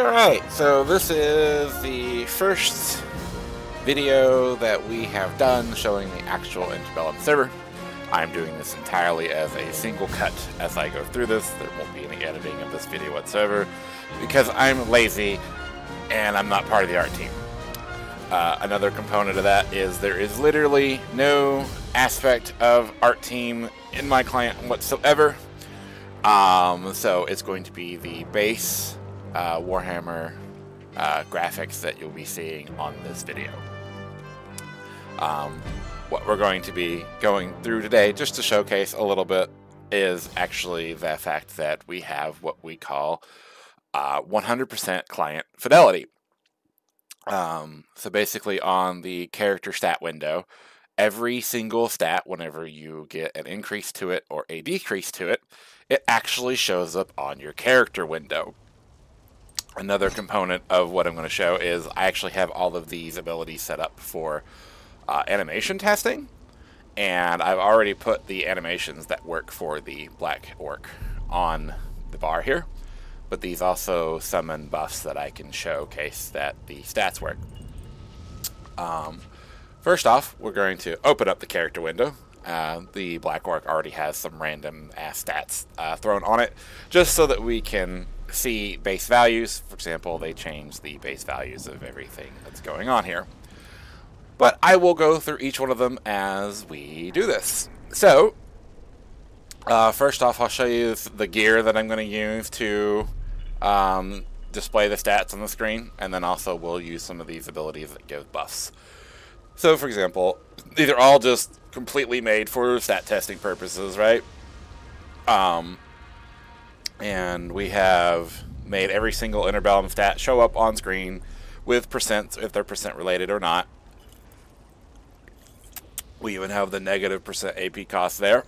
Alright, so this is the first video that we have done showing the actual Interbellum server. I'm doing this entirely as a single cut as I go through this. There won't be any editing of this video whatsoever because I'm lazy and I'm not part of the art team. Uh, another component of that is there is literally no aspect of art team in my client whatsoever. Um, so it's going to be the base uh, Warhammer uh, graphics that you'll be seeing on this video. Um, what we're going to be going through today, just to showcase a little bit, is actually the fact that we have what we call 100% uh, client fidelity. Um, so basically, on the character stat window, every single stat, whenever you get an increase to it or a decrease to it, it actually shows up on your character window. Another component of what I'm going to show is I actually have all of these abilities set up for uh, animation testing, and I've already put the animations that work for the Black Orc on the bar here but these also summon buffs that I can showcase that the stats work. Um, first off, we're going to open up the character window. Uh, the Black Orc already has some random ass stats uh, thrown on it, just so that we can see base values. For example, they change the base values of everything that's going on here. But I will go through each one of them as we do this. So, uh, first off, I'll show you the gear that I'm going to use to um, display the stats on the screen, and then also we'll use some of these abilities that give buffs. So, for example, these are all just completely made for stat testing purposes, right? Um, and we have made every single interbellum stat show up on screen with percents, if they're percent related or not. We even have the negative percent AP cost there.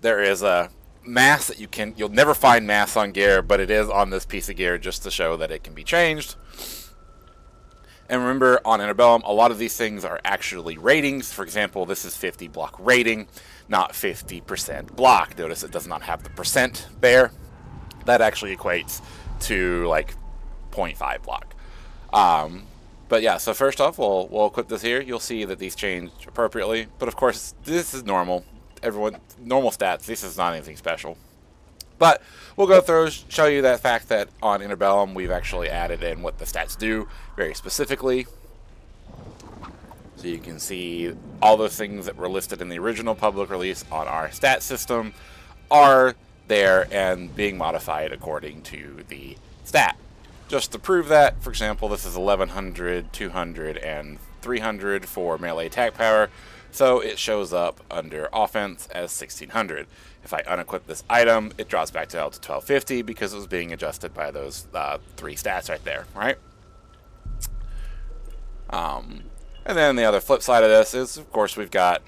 There is a mass that you can you'll never find mass on gear but it is on this piece of gear just to show that it can be changed and remember on Interbellum a lot of these things are actually ratings. For example this is 50 block rating not 50% block. Notice it does not have the percent there. That actually equates to like 0.5 block. Um, but yeah so first off we'll, we'll equip this here. You'll see that these change appropriately. But of course this is normal. Everyone normal stats. This is not anything special. But we'll go through, show you that fact that on Interbellum we've actually added in what the stats do very specifically. So you can see all those things that were listed in the original public release on our stat system are there and being modified according to the stat. Just to prove that, for example, this is 1100, 200, and 300 for melee attack power. So it shows up under offense as 1600. If I unequip this item, it drops back to L to 1250 because it was being adjusted by those uh, three stats right there, right? Um, and then the other flip side of this is, of course, we've got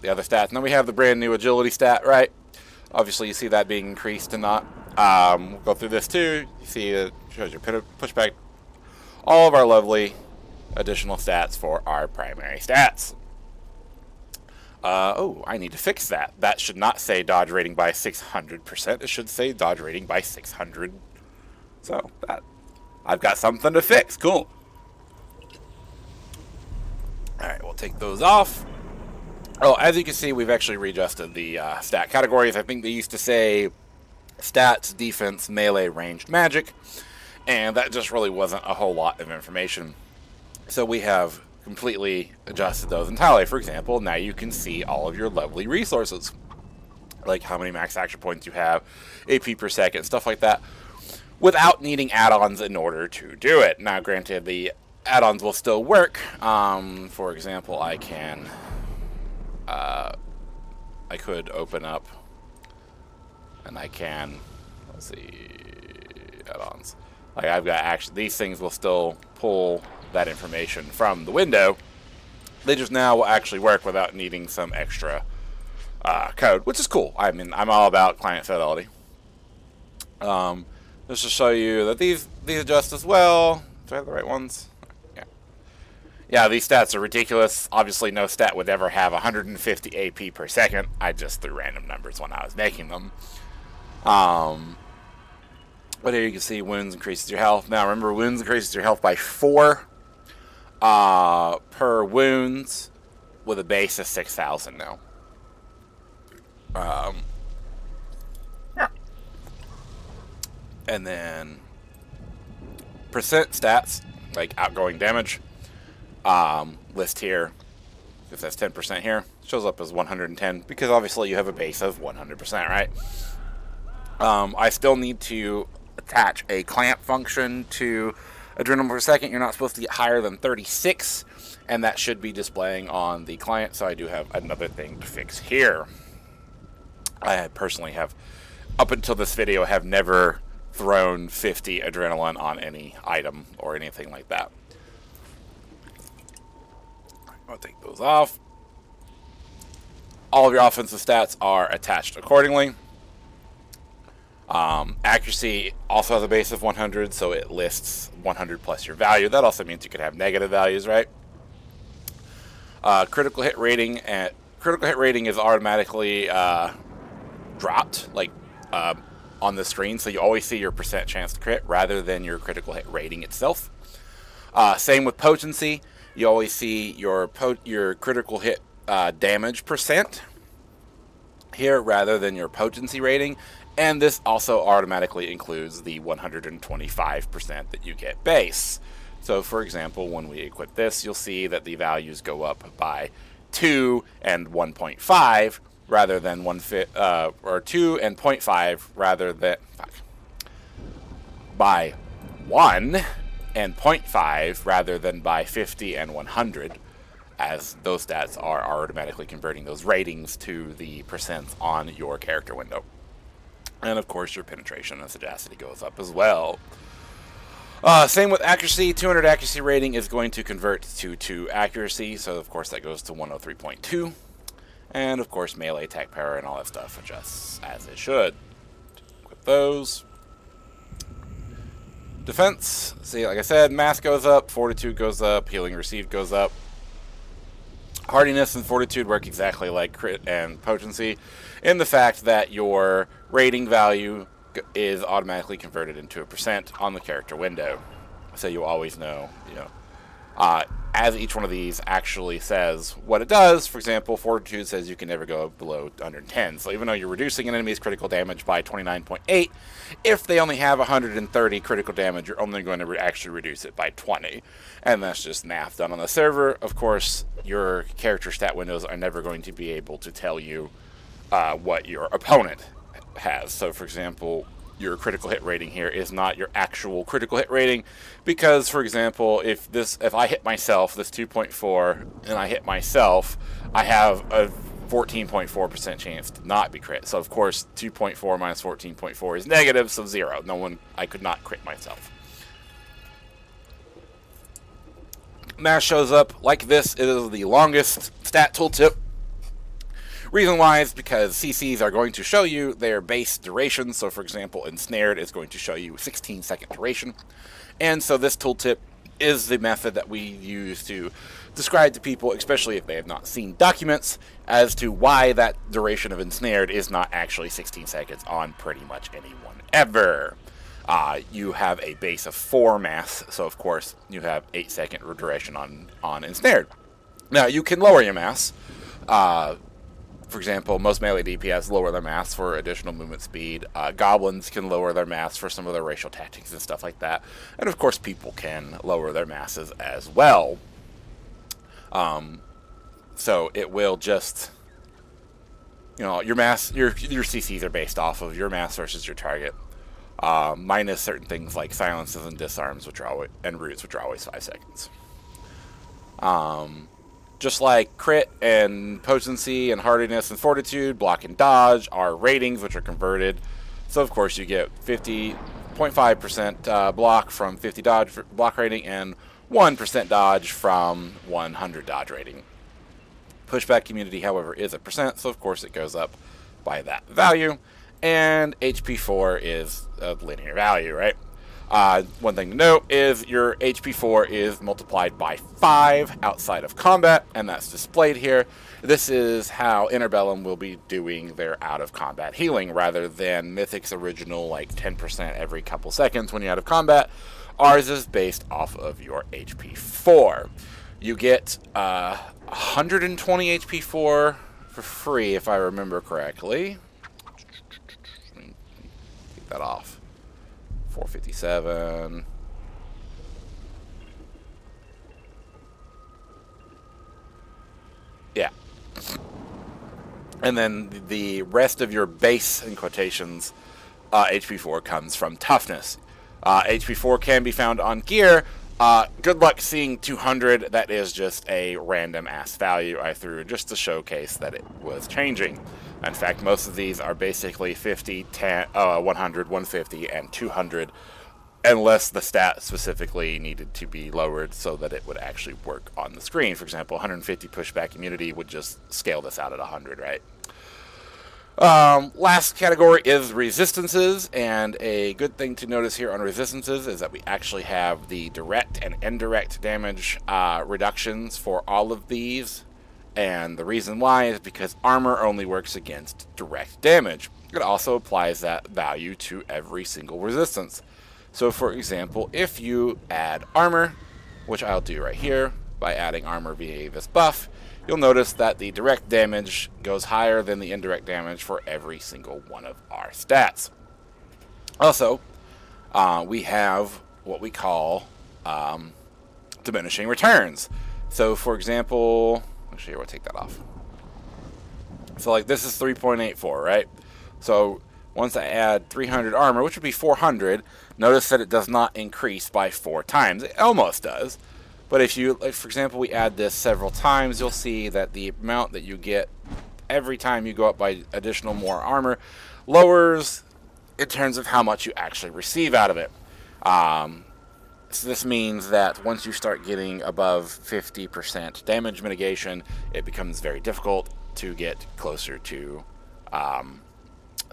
the other stats. And then we have the brand new agility stat, right? Obviously, you see that being increased and not. Um, we'll go through this too. You see it shows your pushback. All of our lovely additional stats for our primary stats. Uh, oh, I need to fix that. That should not say dodge rating by 600%. It should say dodge rating by 600. So, that I've got something to fix. Cool. Alright, we'll take those off. Oh, as you can see, we've actually readjusted the uh, stat categories. I think they used to say stats, defense, melee, ranged, magic. And that just really wasn't a whole lot of information. So we have completely adjusted those entirely. For example, now you can see all of your lovely resources, like how many max action points you have, AP per second, stuff like that, without needing add-ons in order to do it. Now, granted, the add-ons will still work. Um, for example, I can, uh, I could open up, and I can, let's see, add-ons. Like I've got actually, these things will still pull that information from the window. They just now will actually work without needing some extra uh, code, which is cool. I mean, I'm all about client fidelity. Um, just to show you that these these adjust as well. Do I have the right ones? Yeah. Yeah, these stats are ridiculous. Obviously, no stat would ever have 150 AP per second. I just threw random numbers when I was making them. Um, But here you can see wounds increases your health. Now remember, wounds increases your health by four uh, per wounds with a base of 6,000 now. Um, and then percent stats, like outgoing damage, um, list here. If that's 10% here, shows up as 110 because obviously you have a base of 100%, right? Um, I still need to attach a clamp function to adrenaline per second. You're not supposed to get higher than 36, and that should be displaying on the client. So I do have another thing to fix here. I personally have, up until this video, have never thrown 50 adrenaline on any item or anything like that. I'll take those off. All of your offensive stats are attached accordingly. Um, accuracy also has a base of 100, so it lists 100 plus your value. That also means you could have negative values, right? Uh, critical hit rating and critical hit rating is automatically uh, dropped, like uh, on the screen, so you always see your percent chance to crit rather than your critical hit rating itself. Uh, same with potency you always see your your critical hit uh, damage percent here rather than your potency rating. And this also automatically includes the 125% that you get base. So, for example, when we equip this, you'll see that the values go up by 2 and 1.5 rather than 1 fit, uh, or 2 and 0.5 rather than by 1 and 0.5 rather than by 50 and 100 as those stats are automatically converting those ratings to the percents on your character window. And of course your penetration and sagacity goes up as well. Uh, same with accuracy. 200 accuracy rating is going to convert to 2 accuracy, so of course that goes to 103.2. And of course melee attack power and all that stuff adjusts as it should. Equip those. Defense, see, like I said, mass goes up, fortitude goes up, healing received goes up. Hardiness and fortitude work exactly like crit and potency in the fact that your rating value is automatically converted into a percent on the character window. So you always know, you know, uh, as each one of these actually says what it does. For example, Fortitude says you can never go below 110. So even though you're reducing an enemy's critical damage by 29.8, if they only have 130 critical damage, you're only going to re actually reduce it by 20. And that's just math done on the server. Of course, your character stat windows are never going to be able to tell you uh, what your opponent has. So, for example, your critical hit rating here is not your actual critical hit rating. Because for example if this if I hit myself this 2.4 and I hit myself I have a 14.4% chance to not be crit. So of course 2.4 minus 14.4 is negative so zero. No one I could not crit myself. Mass shows up like this. It is the longest stat tooltip Reason why is because CCs are going to show you their base duration. So, for example, Ensnared is going to show you 16 second duration. And so this tooltip is the method that we use to describe to people, especially if they have not seen documents, as to why that duration of Ensnared is not actually 16 seconds on pretty much anyone ever. Uh, you have a base of 4 mass, so of course you have 8 second duration on, on Ensnared. Now, you can lower your mass. Uh, for example, most melee DPS lower their mass for additional movement speed. Uh, goblins can lower their mass for some of their racial tactics and stuff like that. And of course, people can lower their masses as well. Um, so it will just, you know, your mass, your your CCs are based off of your mass versus your target, uh, minus certain things like silences and disarms, which are always and roots, which are always five seconds. Um, just like crit and potency and hardiness and fortitude, block and dodge are ratings which are converted. So of course you get 50.5% uh, block from 50 dodge block rating and 1% dodge from 100 dodge rating. Pushback immunity, however, is a percent, so of course it goes up by that value. And HP4 is a linear value, right? Uh, one thing to note is your HP 4 is multiplied by 5 outside of combat, and that's displayed here. This is how Interbellum will be doing their out of combat healing rather than Mythic's original like 10% every couple seconds when you're out of combat. Ours is based off of your HP 4. You get uh, 120 HP 4 for free if I remember correctly. Take that off. 457. Yeah. And then the rest of your base, in quotations, uh, HP4 comes from toughness. Uh, HP4 can be found on gear. Uh, good luck seeing 200. That is just a random ass value I threw just to showcase that it was changing. In fact, most of these are basically 50, 10, uh, 100, 150, and 200, unless the stat specifically needed to be lowered so that it would actually work on the screen. For example, 150 pushback immunity would just scale this out at 100, right? Um, last category is resistances, and a good thing to notice here on resistances is that we actually have the direct and indirect damage uh, reductions for all of these. And the reason why is because armor only works against direct damage. It also applies that value to every single resistance. So for example, if you add armor, which I'll do right here by adding armor via this buff, you'll notice that the direct damage goes higher than the indirect damage for every single one of our stats. Also, uh, we have what we call um, diminishing returns. So for example, Actually, we'll take that off. So like this is 3.84, right? So once I add 300 armor, which would be 400, notice that it does not increase by four times. It almost does. But if you, like for example, we add this several times, you'll see that the amount that you get every time you go up by additional more armor lowers in terms of how much you actually receive out of it. Um, so this means that once you start getting above 50% damage mitigation, it becomes very difficult to get closer to um,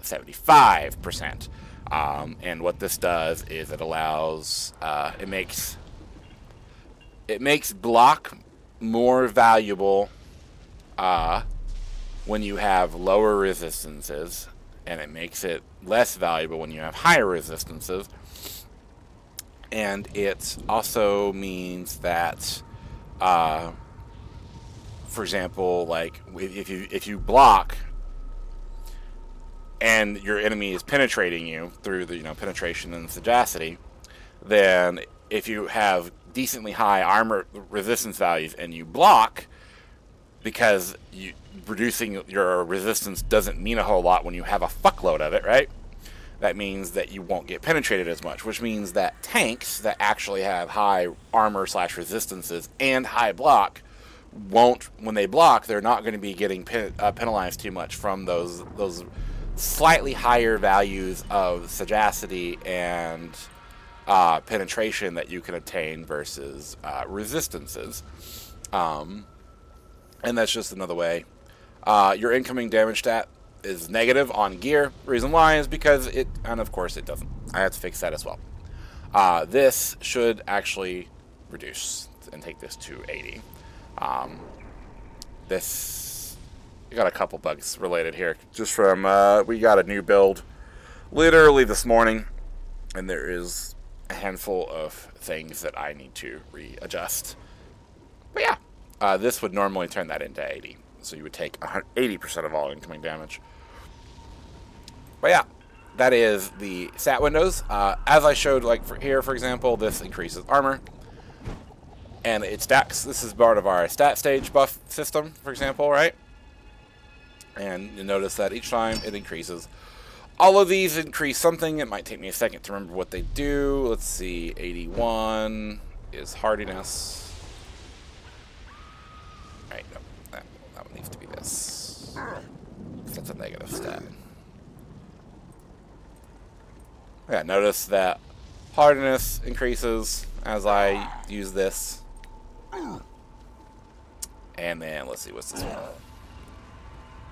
75%. Um, and what this does is it allows, uh, it makes, it makes block more valuable uh, when you have lower resistances, and it makes it less valuable when you have higher resistances and it also means that, uh, for example, like if you if you block and your enemy is penetrating you through the you know penetration and sagacity, then if you have decently high armor resistance values and you block because you reducing your resistance doesn't mean a whole lot when you have a fuckload of it, right? That means that you won't get penetrated as much, which means that tanks that actually have high armor slash resistances and high block won't, when they block, they're not going to be getting pen, uh, penalized too much from those those slightly higher values of sagacity and uh, penetration that you can obtain versus uh, resistances. Um, and that's just another way. Uh, your incoming damage stat is negative on gear. reason why is because it, and of course it doesn't. I have to fix that as well. Uh, this should actually reduce and take this to 80. Um, this, we got a couple bugs related here. Just from, uh, we got a new build literally this morning, and there is a handful of things that I need to readjust. But yeah, uh, this would normally turn that into 80 so you would take 80% of all incoming damage. But yeah, that is the stat windows. Uh, as I showed, like for here, for example, this increases armor, and it stacks. This is part of our stat stage buff system, for example, right? And you notice that each time it increases. All of these increase something. It might take me a second to remember what they do. Let's see, 81 is hardiness. One needs to be this. That's a negative stat. Yeah, notice that hardiness increases as I use this. And then, let's see, what's this one?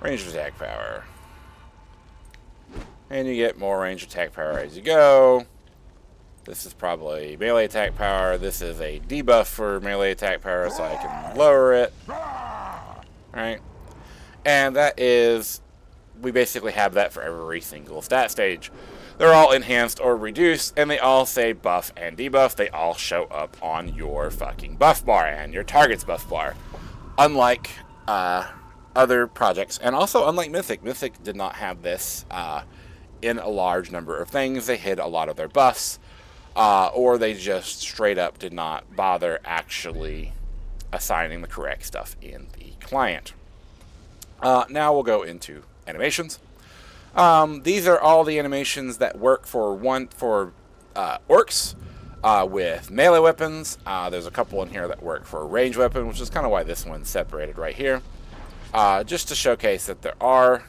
Range attack power. And you get more range attack power as you go. This is probably melee attack power. This is a debuff for melee attack power, so I can lower it. Right? And that is, we basically have that for every single stat stage. They're all enhanced or reduced, and they all say buff and debuff. They all show up on your fucking buff bar and your target's buff bar. Unlike uh, other projects, and also unlike Mythic, Mythic did not have this uh, in a large number of things. They hid a lot of their buffs uh, or they just straight up did not bother actually assigning the correct stuff in the client. Uh, now we'll go into animations. Um, these are all the animations that work for one for uh, orcs uh, with melee weapons. Uh, there's a couple in here that work for a range weapon, which is kind of why this one's separated right here. Uh, just to showcase that there are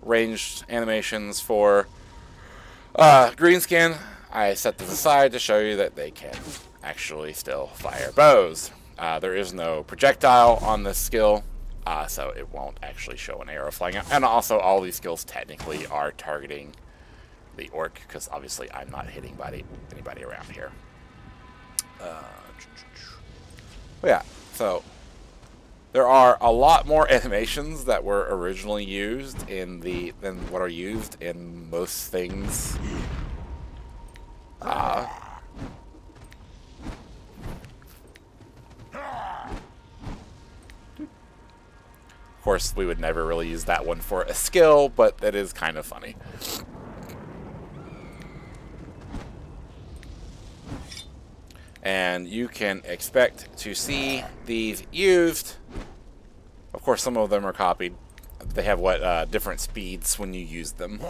ranged animations for uh, Greenskin, I set this aside to show you that they can actually still fire bows. Uh, there is no projectile on this skill, uh, so it won't actually show an arrow flying out. And also, all these skills technically are targeting the orc, because obviously I'm not hitting anybody, anybody around here. Uh, yeah, so there are a lot more animations that were originally used in the than what are used in most things uh, course, we would never really use that one for a skill, but that is kind of funny. And you can expect to see these used. Of course, some of them are copied. They have what uh, different speeds when you use them.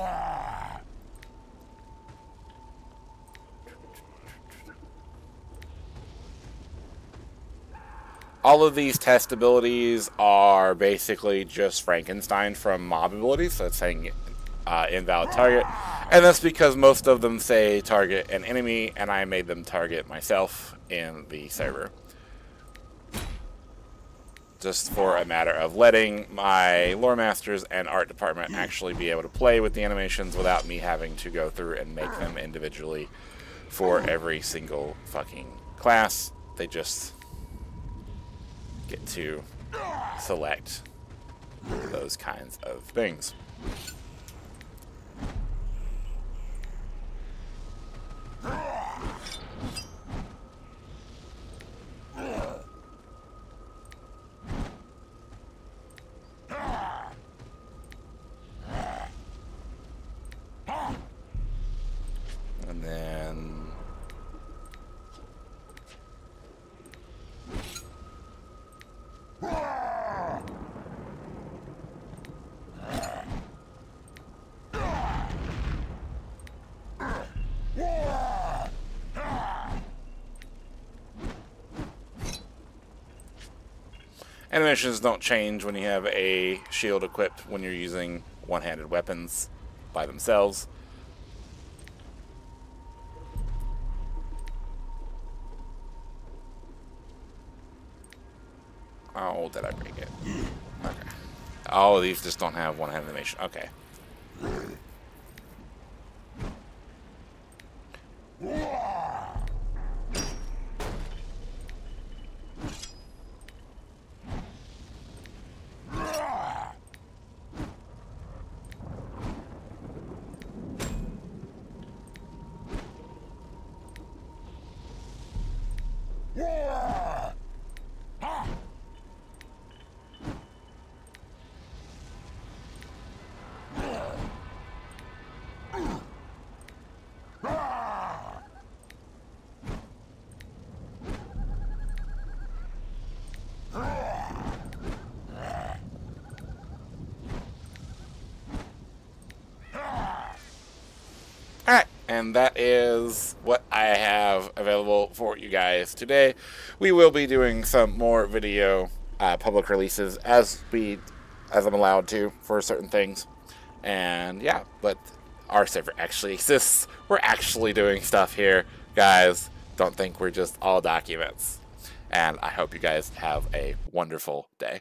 All of these test abilities are basically just Frankenstein from mob abilities, so it's saying uh, invalid target. And that's because most of them say target an enemy, and I made them target myself in the server. Just for a matter of letting my lore masters and art department actually be able to play with the animations without me having to go through and make them individually for every single fucking class. They just get to select those kinds of things. Animations don't change when you have a shield equipped when you're using one-handed weapons by themselves. Oh, did I break it? Okay. Oh, these just don't have one-hand animation. Okay. And that is what I have available for you guys today. We will be doing some more video uh, public releases as we as I'm allowed to for certain things. And yeah, but our server actually exists. We're actually doing stuff here, guys. Don't think we're just all documents. And I hope you guys have a wonderful day.